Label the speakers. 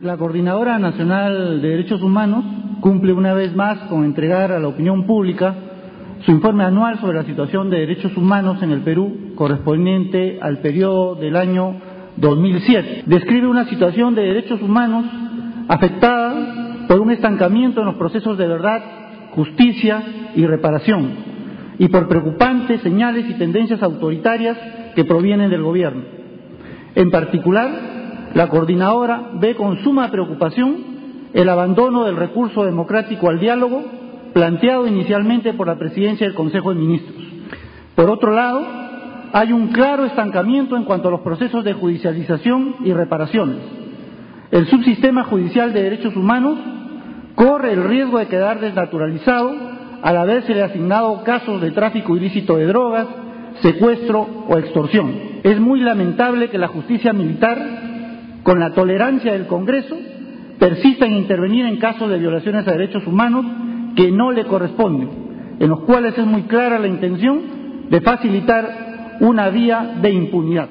Speaker 1: La Coordinadora Nacional de Derechos Humanos cumple una vez más con entregar a la opinión pública su informe anual sobre la situación de derechos humanos en el Perú correspondiente al periodo del año 2007. Describe una situación de derechos humanos afectada por un estancamiento en los procesos de verdad, justicia y reparación y por preocupantes señales y tendencias autoritarias que provienen del gobierno. En particular, la coordinadora ve con suma preocupación el abandono del recurso democrático al diálogo planteado inicialmente por la presidencia del Consejo de Ministros. Por otro lado, hay un claro estancamiento en cuanto a los procesos de judicialización y reparaciones. El subsistema judicial de derechos humanos corre el riesgo de quedar desnaturalizado al haberse asignado casos de tráfico ilícito de drogas, secuestro o extorsión. Es muy lamentable que la justicia militar con la tolerancia del Congreso, persista en intervenir en casos de violaciones a derechos humanos que no le corresponden, en los cuales es muy clara la intención de facilitar una vía de impunidad.